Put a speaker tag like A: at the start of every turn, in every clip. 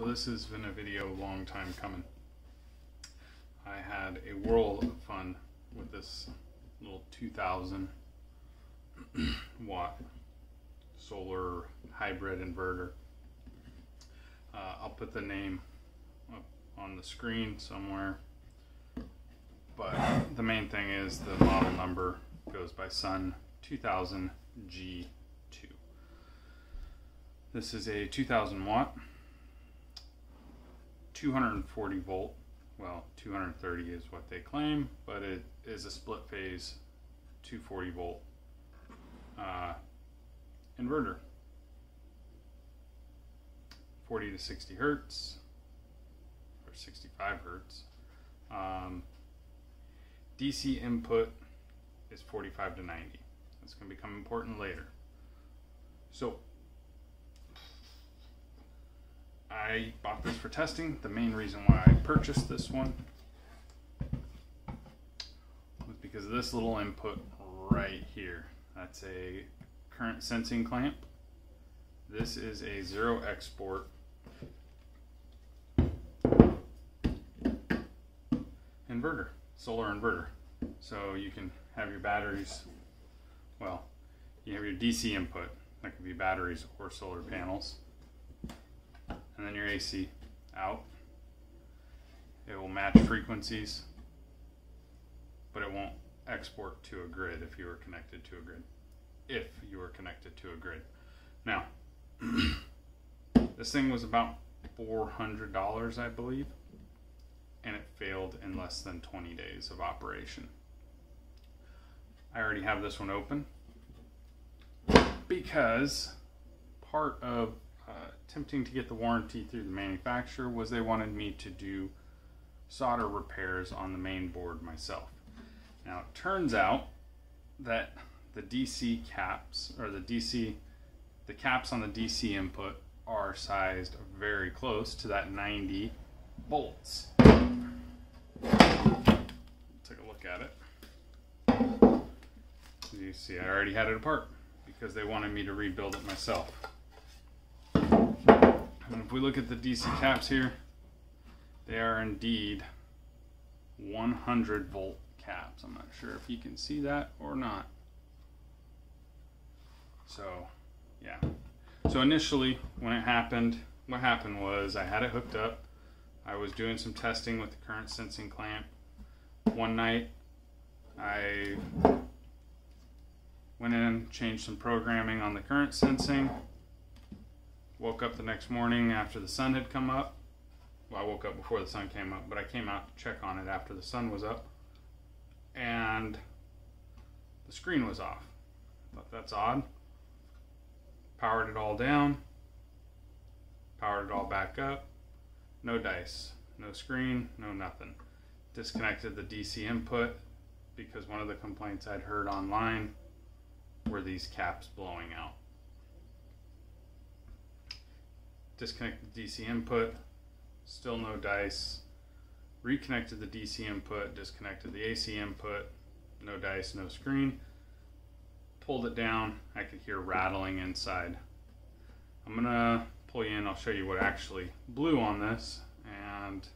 A: So this has been a video a long time coming. I had a world of fun with this little 2000 watt solar hybrid inverter. Uh, I'll put the name up on the screen somewhere. But the main thing is the model number goes by Sun 2000 G2. This is a 2000 watt, 240 volt. Well, 230 is what they claim, but it is a split phase 240 volt uh, inverter. 40 to 60 hertz or 65 hertz. Um, DC input is 45 to 90. That's going to become important later. So I bought this for testing. The main reason why I purchased this one was because of this little input right here. That's a current sensing clamp. This is a zero export inverter, solar inverter. So you can have your batteries, well, you have your DC input, that could be batteries or solar panels, and then your AC out. It will match frequencies, but it won't export to a grid if you are connected to a grid. If you are connected to a grid. Now, this thing was about $400, I believe, and it failed in less than 20 days of operation. I already have this one open because part of attempting to get the warranty through the manufacturer was they wanted me to do solder repairs on the main board myself. Now it turns out that the DC caps or the DC the caps on the DC input are sized very close to that 90 volts. Take a look at it. You see, I already had it apart because they wanted me to rebuild it myself. And if we look at the DC caps here, they are indeed 100 volt caps. I'm not sure if you can see that or not. So, yeah. So initially, when it happened, what happened was I had it hooked up. I was doing some testing with the current sensing clamp. One night, I went in, changed some programming on the current sensing. Woke up the next morning after the sun had come up. Well, I woke up before the sun came up, but I came out to check on it after the sun was up. And the screen was off. Thought that's odd. Powered it all down. Powered it all back up. No dice, no screen, no nothing. Disconnected the DC input because one of the complaints I'd heard online were these caps blowing out. Disconnect the DC input, still no dice. Reconnected the DC input, disconnected the AC input, no dice, no screen. Pulled it down, I could hear rattling inside. I'm gonna pull you in, I'll show you what actually blew on this, and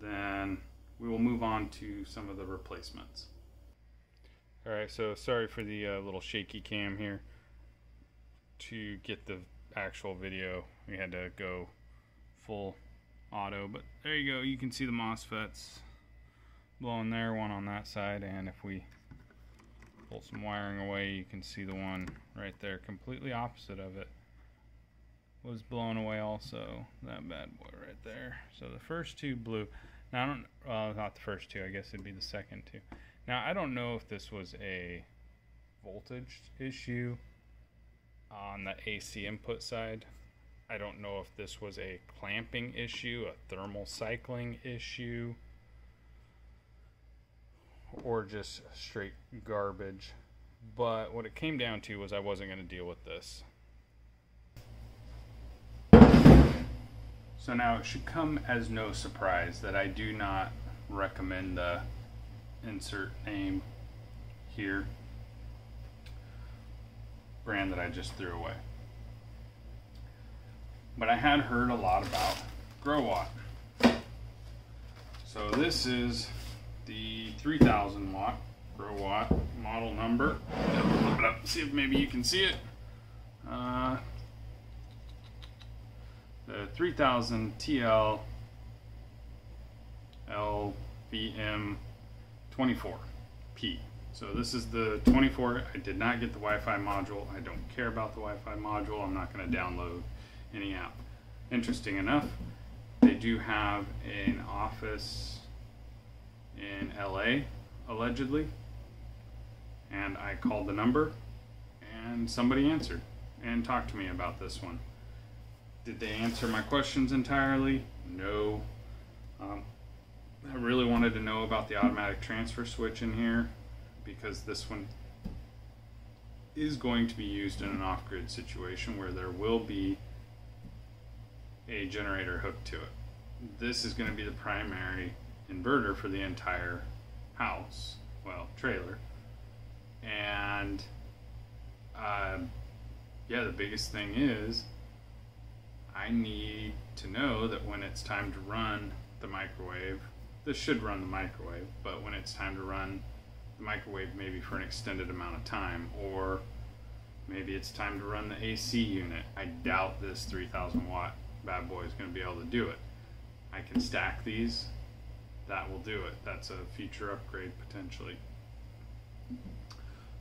A: then we will move on to some of the replacements. All right, so sorry for the uh, little shaky cam here. To get the actual video, we had to go full auto, but there you go. You can see the MOSFETs blowing there, one on that side, and if we pull some wiring away, you can see the one right there, completely opposite of it, was blown away also. That bad boy right there. So the first two blew. Now I don't, well, not the first two. I guess it'd be the second two. Now, I don't know if this was a voltage issue on the AC input side. I don't know if this was a clamping issue, a thermal cycling issue, or just straight garbage. But what it came down to was I wasn't going to deal with this. So now it should come as no surprise that I do not recommend the insert name here brand that I just threw away. But I had heard a lot about Growatt. So this is the 3000 watt Growatt model number. It up, see if maybe you can see it. Uh, the 3000 TL LVM 24P. So this is the 24. I did not get the Wi-Fi module. I don't care about the Wi-Fi module. I'm not going to download any app. Interesting enough, they do have an office in LA, allegedly. And I called the number, and somebody answered and talked to me about this one. Did they answer my questions entirely? No. Um, I really wanted to know about the automatic transfer switch in here because this one is going to be used in an off-grid situation where there will be a generator hooked to it. This is going to be the primary inverter for the entire house, well, trailer. And uh, yeah, the biggest thing is I need to know that when it's time to run the microwave, this should run the microwave, but when it's time to run the microwave maybe for an extended amount of time, or maybe it's time to run the AC unit. I doubt this 3000 watt bad boy is going to be able to do it. I can stack these, that will do it. That's a feature upgrade potentially.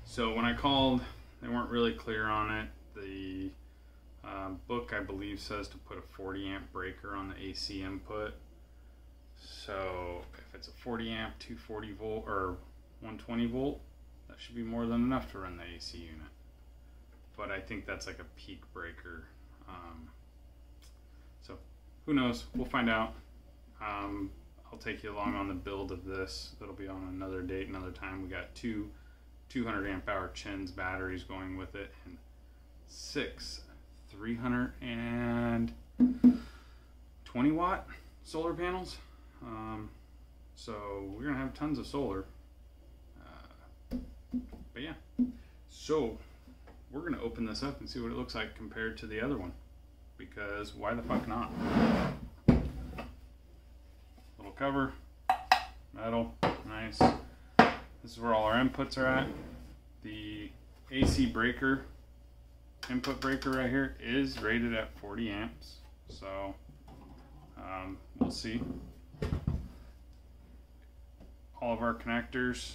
A: So when I called, they weren't really clear on it. The um, book, I believe, says to put a 40 amp breaker on the AC input. So if it's a 40 amp, 240 volt, or 120 volt, that should be more than enough to run the AC unit. But I think that's like a peak breaker. Um, who knows? We'll find out. Um, I'll take you along on the build of this. That'll be on another date, another time. We got two 200 amp hour Chins batteries going with it, and six 320 watt solar panels. Um, so we're gonna have tons of solar. Uh, but yeah, so we're gonna open this up and see what it looks like compared to the other one, because why the fuck not? Little cover, metal, nice. This is where all our inputs are at. The AC breaker, input breaker right here is rated at 40 amps. So um, we'll see all of our connectors,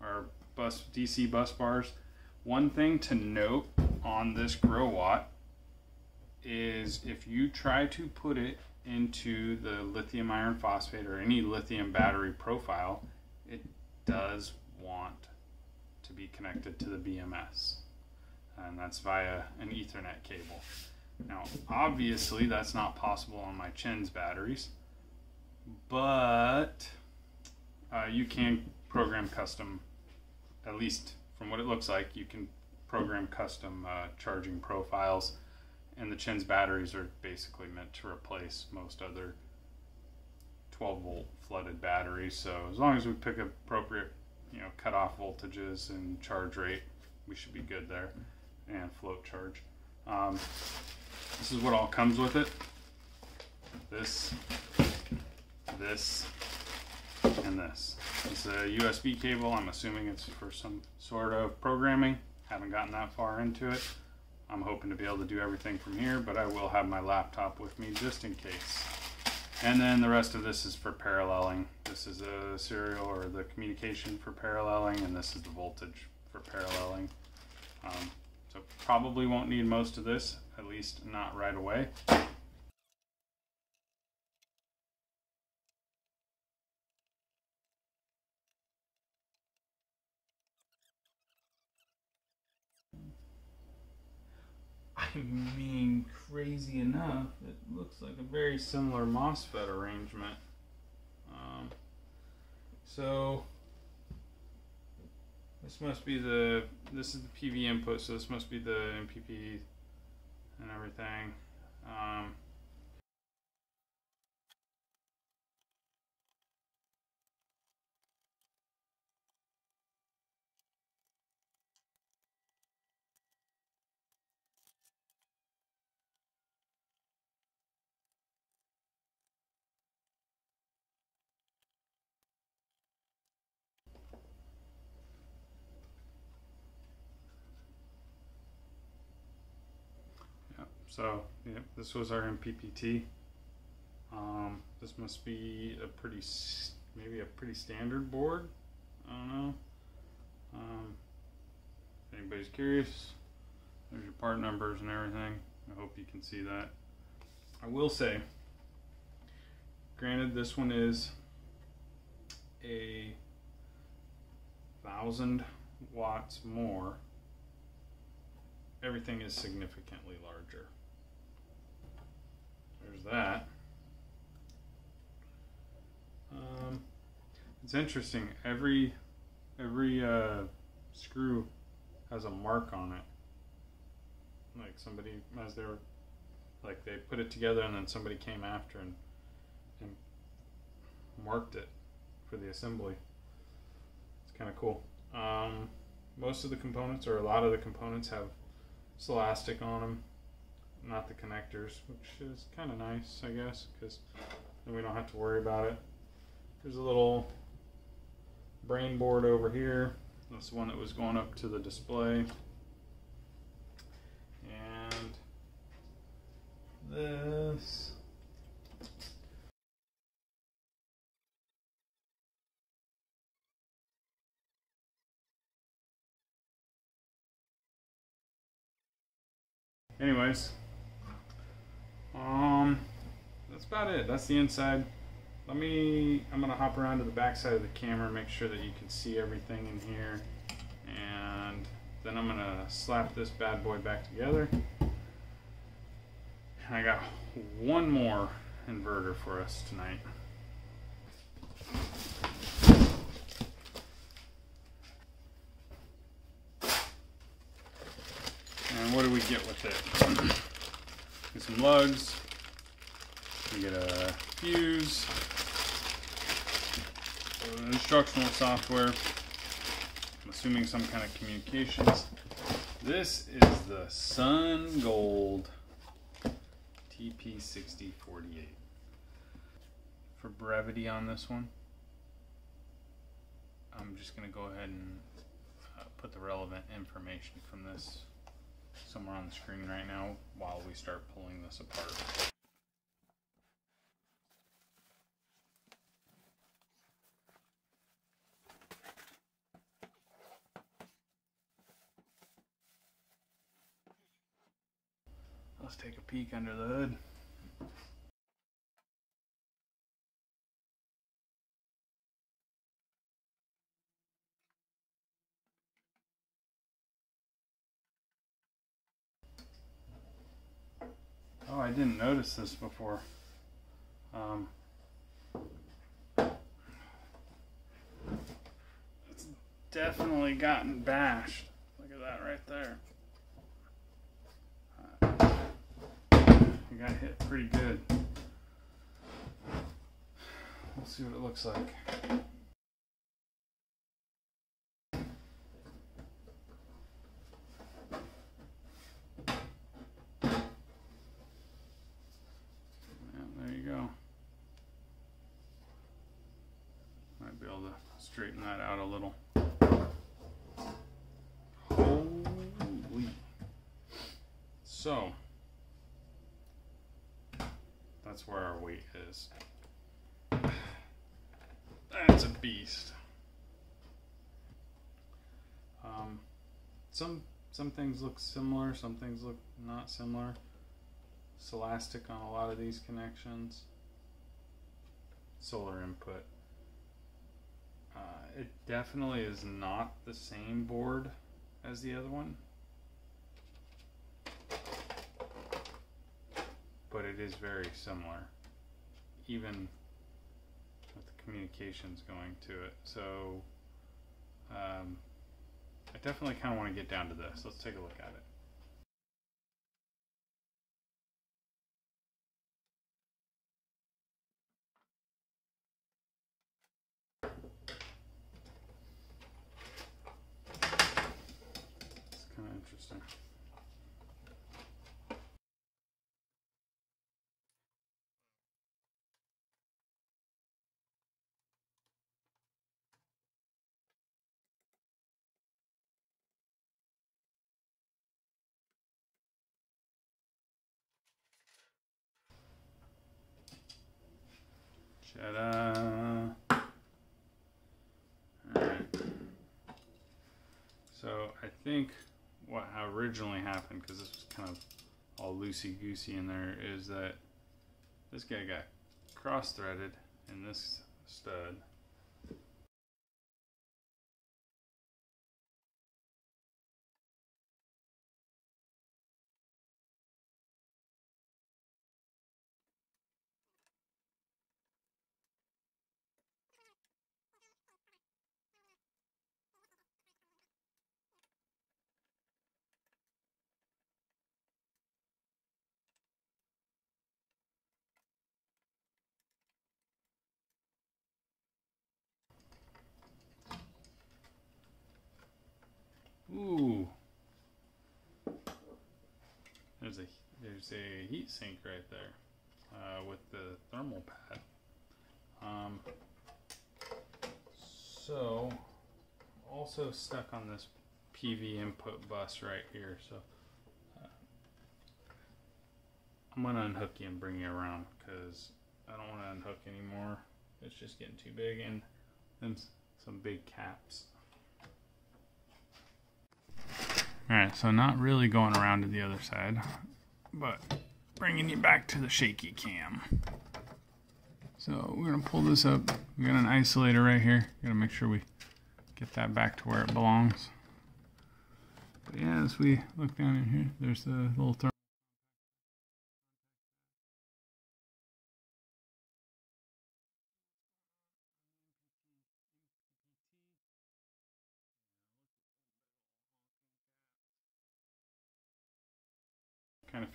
A: our bus DC bus bars. One thing to note on this Growatt is if you try to put it into the lithium iron phosphate or any lithium battery profile, it does want to be connected to the BMS. And that's via an Ethernet cable. Now, obviously, that's not possible on my Chins batteries, but uh, you can program custom, at least from what it looks like, you can program custom uh, charging profiles. And the Chins batteries are basically meant to replace most other 12 volt flooded batteries. So as long as we pick appropriate, you know, cutoff voltages and charge rate, we should be good there. And float charge. Um, this is what all comes with it. This, this, and this. It's a USB cable. I'm assuming it's for some sort of programming. Haven't gotten that far into it. I'm hoping to be able to do everything from here, but I will have my laptop with me just in case. And then the rest of this is for paralleling. This is a serial or the communication for paralleling, and this is the voltage for paralleling. Um, so probably won't need most of this, at least not right away. Mean, crazy enough, it looks like a very similar MOSFET arrangement. Um, so this must be the this is the PV input, so this must be the MPP and everything. Um, So, yeah, this was our MPPT. Um, this must be a pretty, maybe a pretty standard board. I don't know. Um, if anybody's curious, there's your part numbers and everything. I hope you can see that. I will say, granted, this one is a thousand watts more. Everything is significantly larger. There's that. Um, it's interesting. Every every uh, screw has a mark on it. Like somebody as they were like they put it together and then somebody came after and and marked it for the assembly. It's kind of cool. Um, most of the components or a lot of the components have Silastic on them, not the connectors, which is kind of nice, I guess, because then we don't have to worry about it. There's a little brain board over here. That's the one that was going up to the display. And this. Anyways, um, that's about it. That's the inside. Let me, I'm gonna hop around to the back side of the camera, make sure that you can see everything in here. And then I'm gonna slap this bad boy back together. And I got one more inverter for us tonight. And what do we get with it? Get some lugs. We get a fuse. Instructional software. I'm assuming some kind of communications. This is the Sun Gold TP6048. For brevity on this one, I'm just going to go ahead and uh, put the relevant information from this somewhere on the screen right now while we start pulling this apart. Let's take a peek under the hood. Oh, I didn't notice this before. Um, it's definitely gotten bashed. Look at that right there. got hit pretty good. Let's see what it looks like. there you go. Might be able to straighten that out a little. Holy. So, that's where our weight is. That's a beast. Um, some some things look similar, some things look not similar. Silastic on a lot of these connections. Solar input. Uh, it definitely is not the same board as the other one. but it is very similar, even with the communications going to it. So um, I definitely kind of want to get down to this. Let's take a look at it. It's kind of interesting. Ta-da! So I think what originally happened, because this was kind of all loosey-goosey in there, is that this guy got cross-threaded in this stud. There's a there's a heat sink right there uh, with the thermal pad. Um, so also stuck on this PV input bus right here. So uh, I'm gonna unhook you and bring you around because I don't want to unhook anymore. It's just getting too big and then some big caps. Alright, so not really going around to the other side, but bringing you back to the shaky cam. So we're going to pull this up. We got an isolator right here. Got to make sure we get that back to where it belongs. But yeah, as we look down in here, there's the little thermal.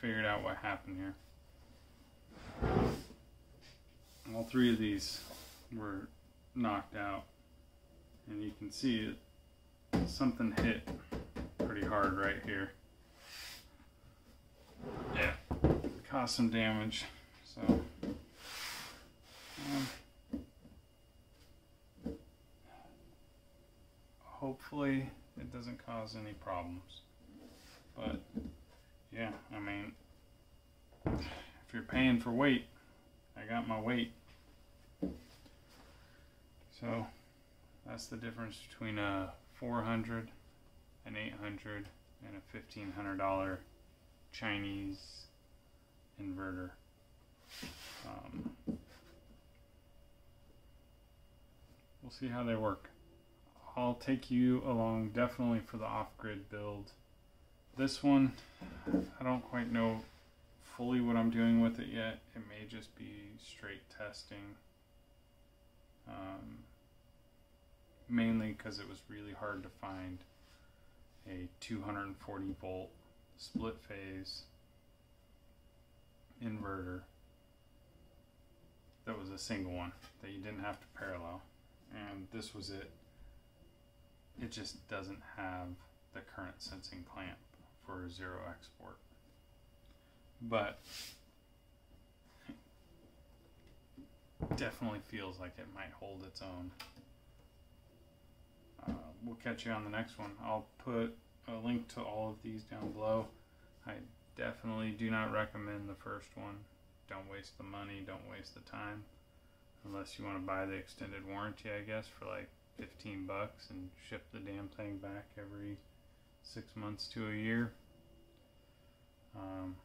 A: Figured out what happened here. All three of these were knocked out, and you can see it, something hit pretty hard right here. Yeah, caused some damage. So, um, hopefully, it doesn't cause any problems. But yeah, I mean, if you're paying for weight, I got my weight. So that's the difference between a 400, an 800, and a 1500 dollar Chinese inverter. Um, we'll see how they work. I'll take you along definitely for the off-grid build. This one, I don't quite know fully what I'm doing with it yet. It may just be straight testing. Um, mainly because it was really hard to find a 240 volt split phase inverter that was a single one that you didn't have to parallel and this was it it just doesn't have the current sensing clamp for zero export. But definitely feels like it might hold its own. Uh, we'll catch you on the next one. I'll put a link to all of these down below. I definitely do not recommend the first one. Don't waste the money, don't waste the time. Unless you want to buy the extended warranty, I guess, for like 15 bucks and ship the damn thing back every six months to a year. Um,